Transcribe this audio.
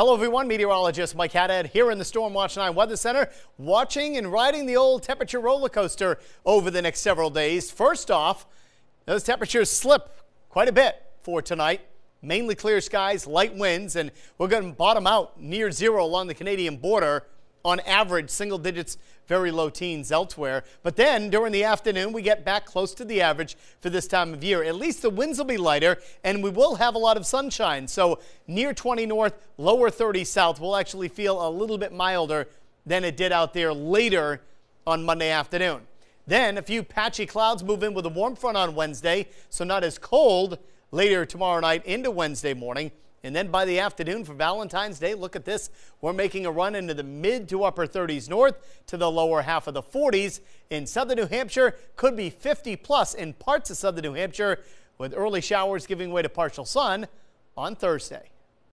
Hello, everyone. Meteorologist Mike Haddad here in the Storm Watch 9 Weather Center, watching and riding the old temperature roller coaster over the next several days. First off, those temperatures slip quite a bit for tonight. Mainly clear skies, light winds, and we're going to bottom out near zero along the Canadian border on average, single digits, very low teens elsewhere. But then during the afternoon, we get back close to the average for this time of year. At least the winds will be lighter, and we will have a lot of sunshine. So near 20 north, lower 30 south will actually feel a little bit milder than it did out there later on Monday afternoon. Then a few patchy clouds move in with a warm front on Wednesday, so not as cold later tomorrow night into Wednesday morning. And then by the afternoon for Valentine's Day, look at this. We're making a run into the mid to upper 30s north to the lower half of the 40s. In southern New Hampshire, could be 50 plus in parts of southern New Hampshire with early showers giving way to partial sun on Thursday.